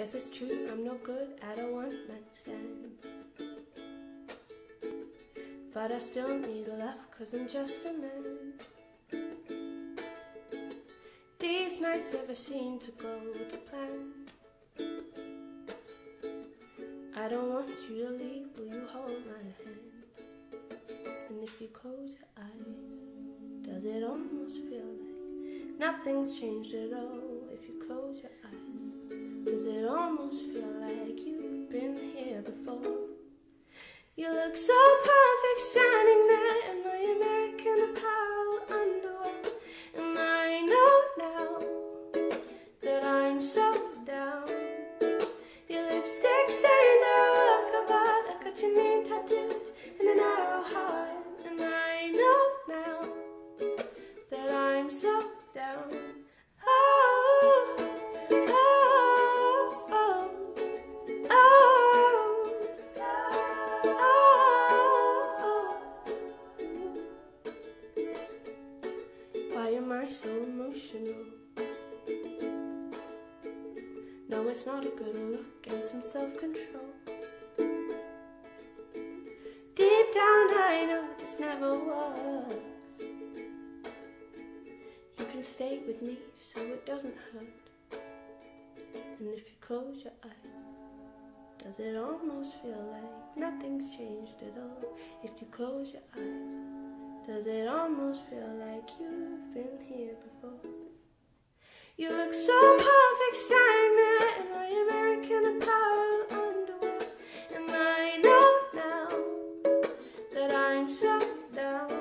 Guess it's true, I'm no good at a one night stand. But I still need love, cause I'm just a man. These nights never seem to go to plan. I don't want you to leave, will you hold my hand? And if you close your eyes, does it almost feel like nothing's changed at all? If you close your eyes, it almost feel like you've been here before? You look so perfect standing there am I so emotional? No, it's not a good look and some self control. Deep down, I know this never works. You can stay with me so it doesn't hurt. And if you close your eyes, does it almost feel like nothing's changed at all? If you close your eyes, does it almost feel like you've been here before? You look so perfect standing there in my American apparel underwear And I know now that I'm so down